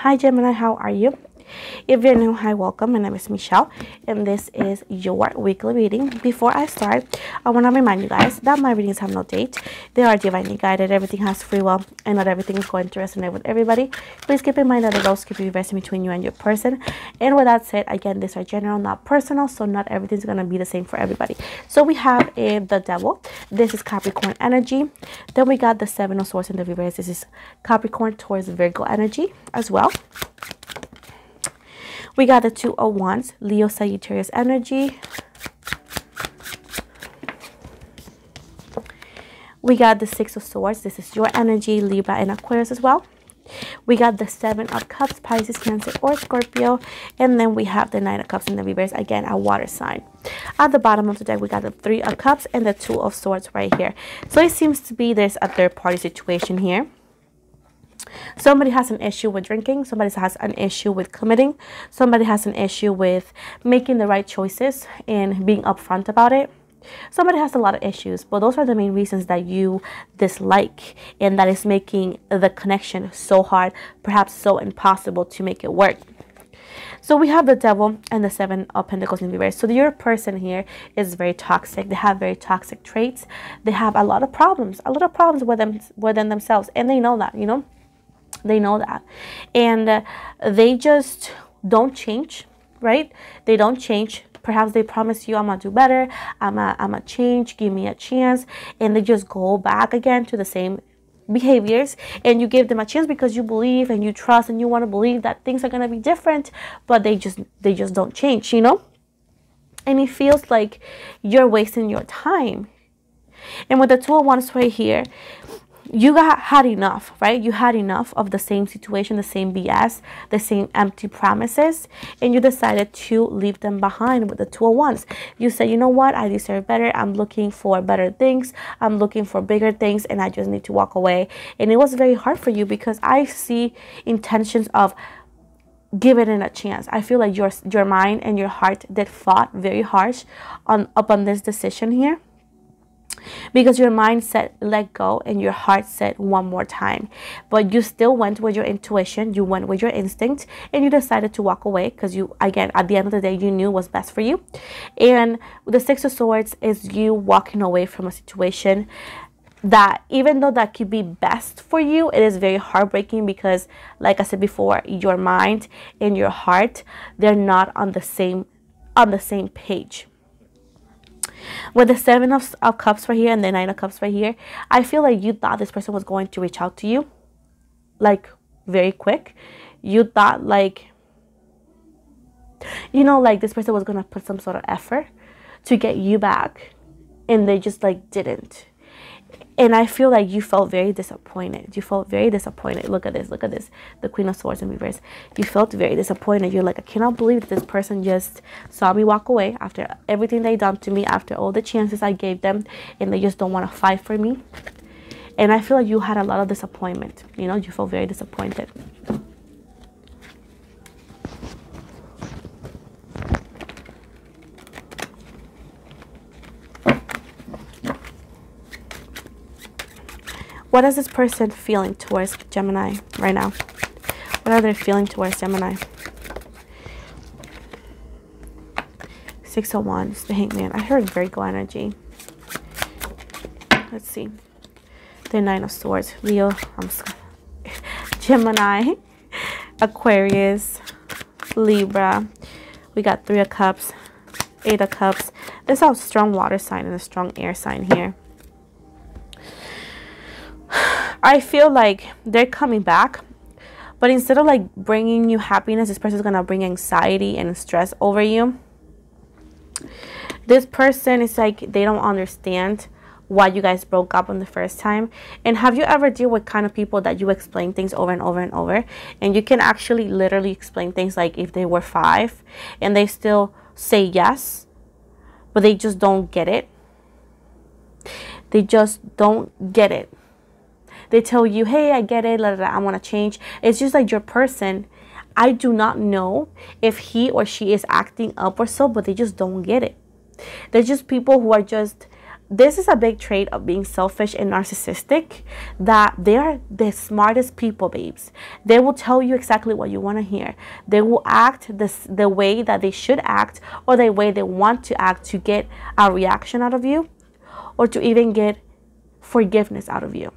Hi Gemini, how are you? If you're new, hi, welcome. My name is Michelle, and this is your weekly reading. Before I start, I want to remind you guys that my readings have no date. They are divinely guided. Everything has free will, and not everything is going to resonate with everybody. Please keep in mind that the roles keep you resting between you and your person. And with that said, again, these are general, not personal, so not everything's going to be the same for everybody. So we have uh, the Devil. This is Capricorn energy. Then we got the Seven of Swords in the reverse. This is Capricorn towards Virgo energy as well. We got the two oh of wands, Leo Sagittarius energy. We got the six of swords. This is your energy, Libra and Aquarius as well. We got the seven of cups, Pisces, Cancer, or Scorpio. And then we have the nine of cups in the reverse, again, a water sign. At the bottom of the deck, we got the three of cups and the two of swords right here. So it seems to be there's a third party situation here. Somebody has an issue with drinking. Somebody has an issue with committing. Somebody has an issue with making the right choices and being upfront about it. Somebody has a lot of issues, but those are the main reasons that you dislike and that is making the connection so hard, perhaps so impossible to make it work. So we have the devil and the seven of pentacles in reverse. So your person here is very toxic. They have very toxic traits. They have a lot of problems, a lot of problems with them within themselves, and they know that, you know. They know that. And uh, they just don't change, right? They don't change. Perhaps they promise you, I'm going to do better. I'm going I'm to change. Give me a chance. And they just go back again to the same behaviors and you give them a chance because you believe and you trust and you want to believe that things are going to be different but they just they just don't change you know and it feels like you're wasting your time and with the two of wands right here you got had enough, right? You had enough of the same situation, the same BS, the same empty promises, and you decided to leave them behind with the two wands. You said, you know what, I deserve better. I'm looking for better things. I'm looking for bigger things, and I just need to walk away. And it was very hard for you because I see intentions of giving it a chance. I feel like your your mind and your heart did fought very harsh on upon this decision here because your mind said let go and your heart said one more time. But you still went with your intuition you went with your instinct and you decided to walk away because you again at the end of the day you knew was best for you. And the six of swords is you walking away from a situation that even though that could be best for you it is very heartbreaking because like i said before your mind and your heart they're not on the same on the same page with the seven of, of cups right here and the nine of cups right here. I feel like you thought this person was going to reach out to you like very quick. You thought like you know like this person was gonna put some sort of effort to get you back and they just like didn't and I feel like you felt very disappointed. You felt very disappointed. Look at this. Look at this. The Queen of Swords in reverse. You felt very disappointed. You're like, I cannot believe this person just saw me walk away after everything they done to me, after all the chances I gave them, and they just don't want to fight for me. And I feel like you had a lot of disappointment. You know, you felt very disappointed. What is this person feeling towards Gemini right now? What are they feeling towards Gemini? Six oh of Wands, the Hangman. I heard Virgo energy. Let's see. The Nine of Swords. Leo. I'm Gemini. Aquarius. Libra. We got Three of Cups. Eight of Cups. This is a strong water sign and a strong air sign here. I feel like they're coming back, but instead of like bringing you happiness, this person is gonna bring anxiety and stress over you. This person is like they don't understand why you guys broke up on the first time. And have you ever deal with kind of people that you explain things over and over and over, and you can actually literally explain things like if they were five and they still say yes, but they just don't get it. They just don't get it they tell you, hey, I get it, I want to change. It's just like your person. I do not know if he or she is acting up or so, but they just don't get it. They're just people who are just this is a big trait of being selfish and narcissistic that they are the smartest people babes they will tell you exactly what you want to hear they will act this the way that they should act or the way they want to act to get a reaction out of you or to even get forgiveness out of you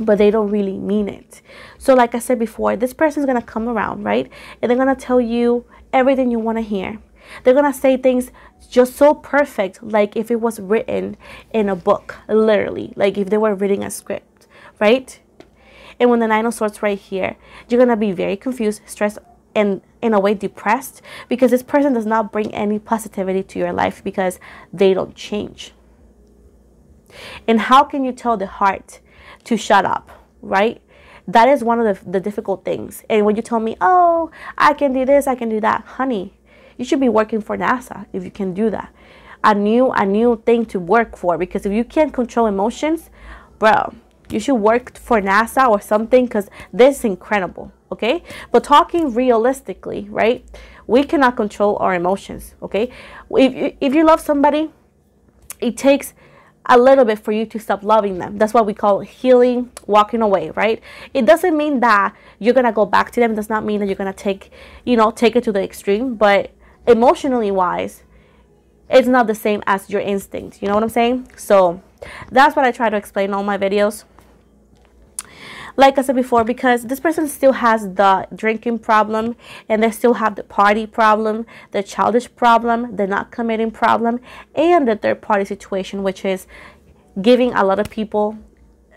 but they don't really mean it so like i said before this person is going to come around right and they're going to tell you everything you want to hear they're going to say things just so perfect, like if it was written in a book, literally, like if they were reading a script, right? And when the Nine of Swords right here, you're going to be very confused, stressed, and in a way depressed because this person does not bring any positivity to your life because they don't change. And how can you tell the heart to shut up, right? That is one of the, the difficult things. And when you tell me, oh, I can do this, I can do that, honey, you should be working for NASA if you can do that. A new a new thing to work for because if you can't control emotions, bro, you should work for NASA or something because this is incredible. Okay, but talking realistically, right? We cannot control our emotions. Okay, if if you love somebody, it takes a little bit for you to stop loving them. That's what we call healing, walking away, right? It doesn't mean that you're gonna go back to them. It does not mean that you're gonna take, you know, take it to the extreme. But emotionally wise, it's not the same as your instinct. You know what I'm saying? So that's what I try to explain in all my videos. Like I said before, because this person still has the drinking problem and they still have the party problem, the childish problem, the not committing problem, and the third party situation, which is giving a lot of people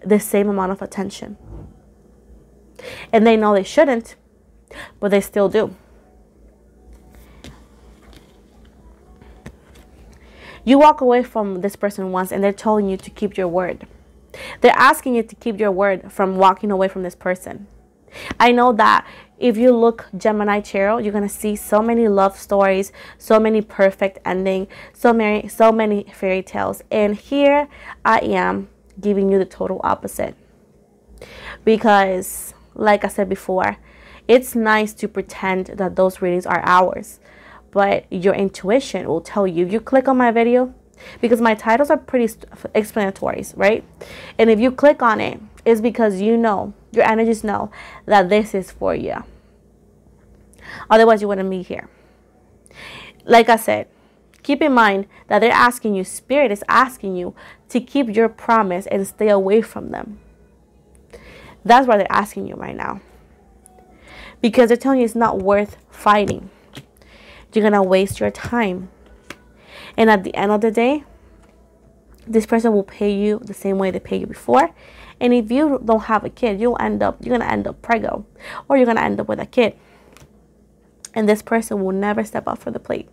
the same amount of attention. And they know they shouldn't, but they still do. You walk away from this person once and they're telling you to keep your word. They're asking you to keep your word from walking away from this person. I know that if you look Gemini tarot, you're gonna see so many love stories, so many perfect ending, so many so many fairy tales. And here I am giving you the total opposite. Because like I said before, it's nice to pretend that those readings are ours but your intuition will tell you. You click on my video because my titles are pretty explanatories, right? And if you click on it, it's because you know, your energies know that this is for you. Otherwise, you wouldn't be here. Like I said, keep in mind that they're asking you, Spirit is asking you to keep your promise and stay away from them. That's why they're asking you right now. Because they're telling you it's not worth fighting. You're going to waste your time. And at the end of the day, this person will pay you the same way they pay you before. And if you don't have a kid, you'll end up, you're going to end up preggo or you're going to end up with a kid. And this person will never step up for the plate.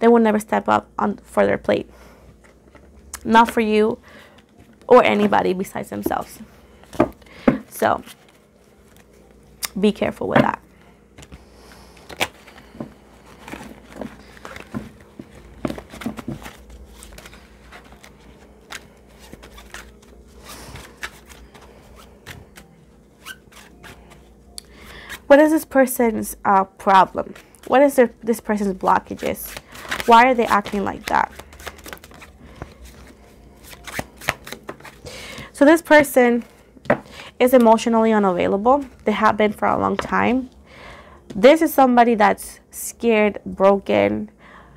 They will never step up on for their plate. Not for you or anybody besides themselves. So be careful with that. What is this person's uh, problem? What is their, this person's blockages? Why are they acting like that? So this person is emotionally unavailable. They have been for a long time. This is somebody that's scared, broken,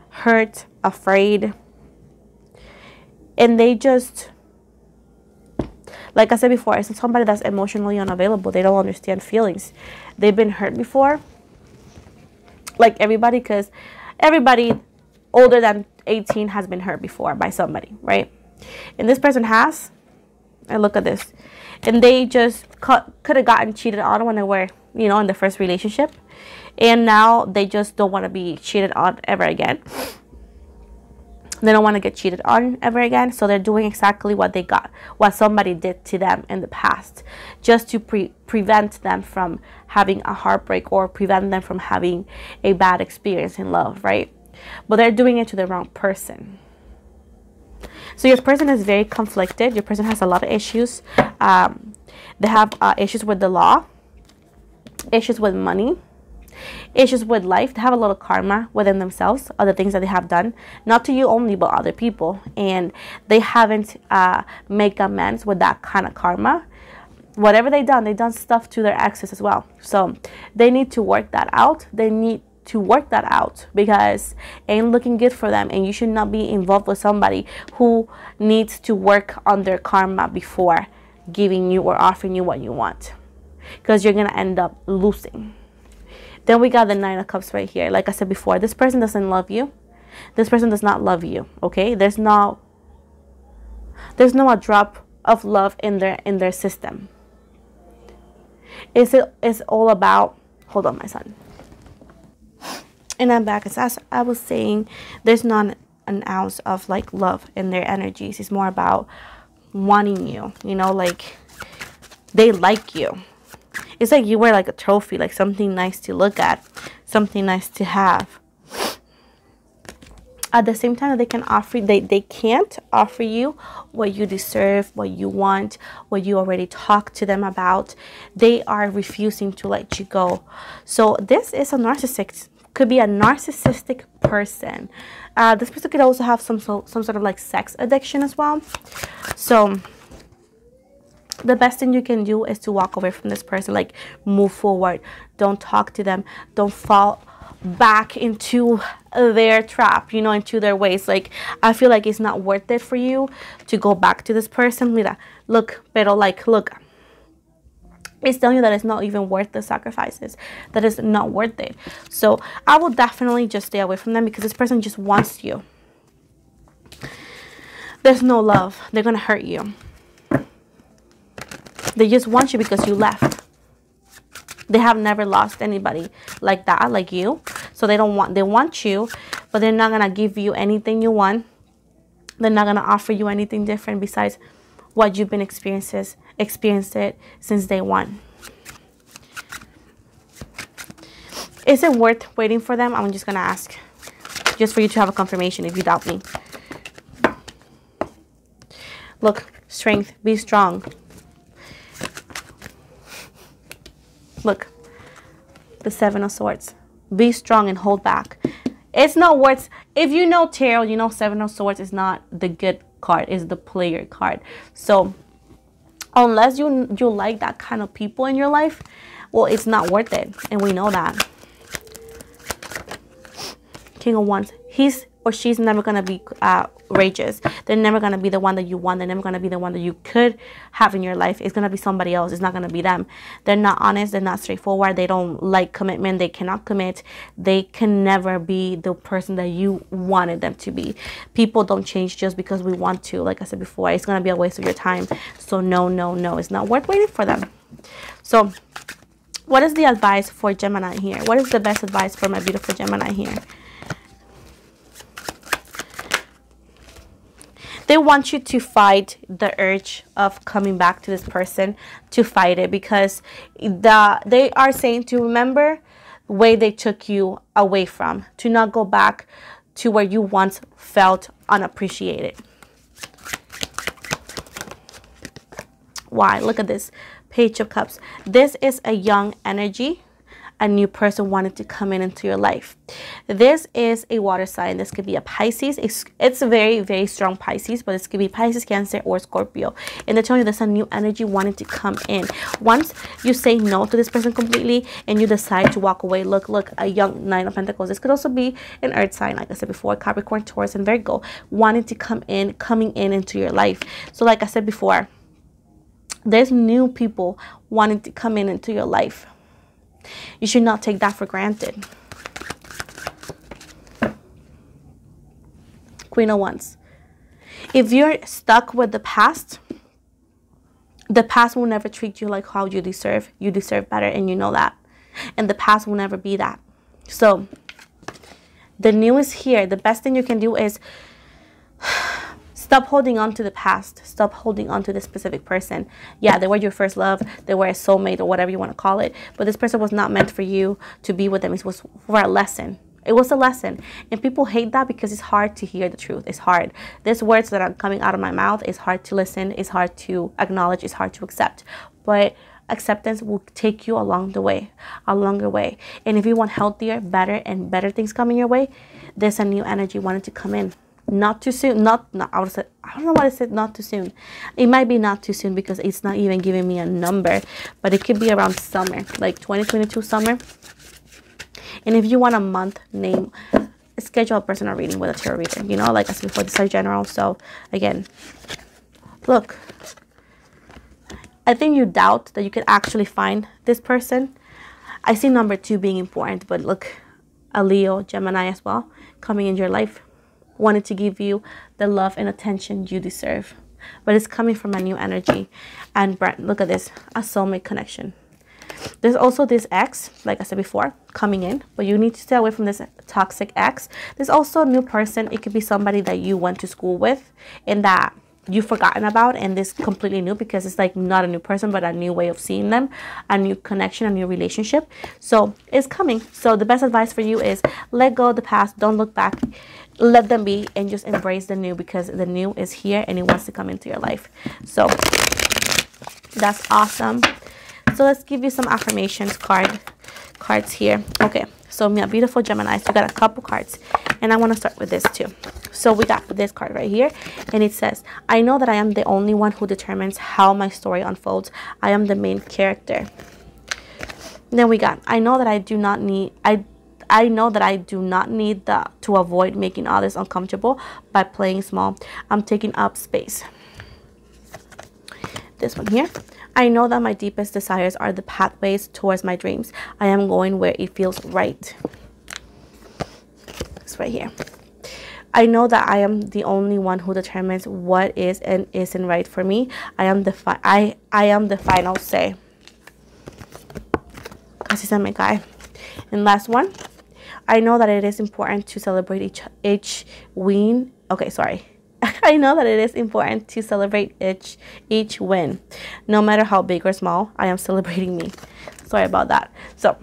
hurt, afraid. And they just like I said before, it's somebody that's emotionally unavailable. They don't understand feelings. They've been hurt before. Like everybody, because everybody older than 18 has been hurt before by somebody, right? And this person has. And look at this. And they just could have gotten cheated on when they were, you know, in the first relationship. And now they just don't want to be cheated on ever again. They don't want to get cheated on ever again. So they're doing exactly what they got, what somebody did to them in the past, just to pre prevent them from having a heartbreak or prevent them from having a bad experience in love, right? But they're doing it to the wrong person. So your person is very conflicted. Your person has a lot of issues. Um, they have uh, issues with the law, issues with money, issues with life. They have a of karma within themselves, other things that they have done, not to you only, but other people. And they haven't uh, make amends with that kind of karma. Whatever they done, they done stuff to their exes as well. So they need to work that out. They need to work that out because ain't looking good for them and you should not be involved with somebody who needs to work on their karma before giving you or offering you what you want because you're gonna end up losing then we got the nine of cups right here like i said before this person doesn't love you this person does not love you okay there's no there's no a drop of love in their in their system is it is all about hold on my son and I'm back. As I was saying, there's not an ounce of like love in their energies. It's more about wanting you, you know, like they like you. It's like you wear like a trophy, like something nice to look at, something nice to have. At the same time, they can offer they they can't offer you what you deserve, what you want, what you already talked to them about. They are refusing to let you go. So this is a narcissist could be a narcissistic person. Uh, this person could also have some so, some sort of like sex addiction as well. So the best thing you can do is to walk away from this person, like move forward. Don't talk to them. Don't fall back into their trap, you know, into their ways. Like I feel like it's not worth it for you to go back to this person. Mira, look, pero like look, it's telling you that it's not even worth the sacrifices that is not worth it so i will definitely just stay away from them because this person just wants you there's no love they're gonna hurt you they just want you because you left they have never lost anybody like that like you so they don't want they want you but they're not gonna give you anything you want they're not gonna offer you anything different besides what you've been experiences experienced it since day one. Is it worth waiting for them? I'm just going to ask. Just for you to have a confirmation if you doubt me. Look, strength, be strong. Look, the Seven of Swords. Be strong and hold back. It's not worth, if you know tarot, you know Seven of Swords is not the good card, It's the player card. So unless you you like that kind of people in your life well it's not worth it and we know that king of wands he's or she's never gonna be uh, outrageous. They're never gonna be the one that you want. They're never gonna be the one that you could have in your life. It's gonna be somebody else. It's not gonna be them. They're not honest. They're not straightforward. They don't like commitment. They cannot commit. They can never be the person that you wanted them to be. People don't change just because we want to. Like i said before it's gonna be a waste of your time. So no no no. It's not worth waiting for them. So what is the advice for gemini here? What is the best advice for my beautiful gemini here they want you to fight the urge of coming back to this person to fight it because the they are saying to remember the way they took you away from to not go back to where you once felt unappreciated. Why? Look at this. Page of cups. This is a young energy a new person wanted to come in into your life. This is a water sign. This could be a Pisces. It's, it's a very, very strong Pisces, but this could be Pisces, Cancer, or Scorpio. And they're telling you there's a new energy wanting to come in. Once you say no to this person completely and you decide to walk away, look, look, a young Nine of Pentacles. This could also be an earth sign, like I said before, Capricorn, Taurus, and Virgo, wanting to come in, coming in into your life. So like I said before, there's new people wanting to come in into your life you should not take that for granted. Queen of Wands. If you're stuck with the past, the past will never treat you like how you deserve. You deserve better, and you know that. And the past will never be that. So, the new is here. The best thing you can do is Stop holding on to the past. Stop holding on to this specific person. Yeah, they were your first love. They were a soulmate or whatever you want to call it. But this person was not meant for you to be with them. It was for a lesson. It was a lesson. And people hate that because it's hard to hear the truth. It's hard. These words that are coming out of my mouth is hard to listen. It's hard to acknowledge. It's hard to accept. But acceptance will take you along the way, a longer way. And if you want healthier, better, and better things coming your way, there's a new energy wanting to come in. Not too soon. Not, not I would say I don't know why I said not too soon. It might be not too soon because it's not even giving me a number, but it could be around summer, like 2022 summer. And if you want a month name, schedule a personal reading with a tarot reader. You know, like as before, this is general. So again, look, I think you doubt that you can actually find this person. I see number two being important, but look, a Leo, Gemini as well, coming in your life, wanted to give you the love and attention you deserve. But it's coming from a new energy. And look at this, a soulmate connection. There's also this ex, like I said before, coming in, but you need to stay away from this toxic ex. There's also a new person. It could be somebody that you went to school with and that you've forgotten about and this completely new because it's like not a new person but a new way of seeing them a new connection a new relationship so it's coming so the best advice for you is let go of the past don't look back let them be and just embrace the new because the new is here and it wants to come into your life so that's awesome so let's give you some affirmations card cards here okay so my beautiful Gemini. So we got a couple cards. And I want to start with this too. So we got this card right here. And it says, I know that I am the only one who determines how my story unfolds. I am the main character. then we got, I know that I do not need, I I know that I do not need that to avoid making others uncomfortable by playing small. I'm taking up space. This one here. I know that my deepest desires are the pathways towards my dreams. I am going where it feels right. It's right here. I know that I am the only one who determines what is and isn't right for me. I am the I I am the final say. Así se. And last one. I know that it is important to celebrate each each win. Okay, sorry. I know that it is important to celebrate each each win. No matter how big or small, I am celebrating me. Sorry about that. So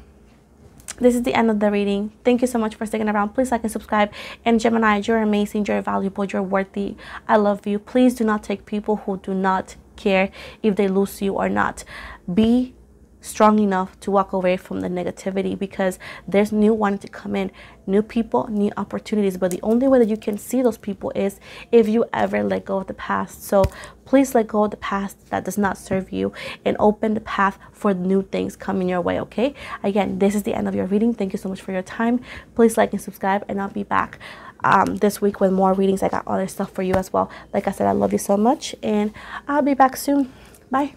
this is the end of the reading. Thank you so much for sticking around. Please like and subscribe. And Gemini, you're amazing, you're valuable, you're worthy. I love you. Please do not take people who do not care if they lose you or not. Be strong enough to walk away from the negativity because there's new wanting to come in, new people, new opportunities. But the only way that you can see those people is if you ever let go of the past. So please let go of the past that does not serve you and open the path for new things coming your way. Okay. Again, this is the end of your reading. Thank you so much for your time. Please like and subscribe, and I'll be back. Um, this week with more readings. I got other stuff for you as well. Like I said, I love you so much, and I'll be back soon. Bye.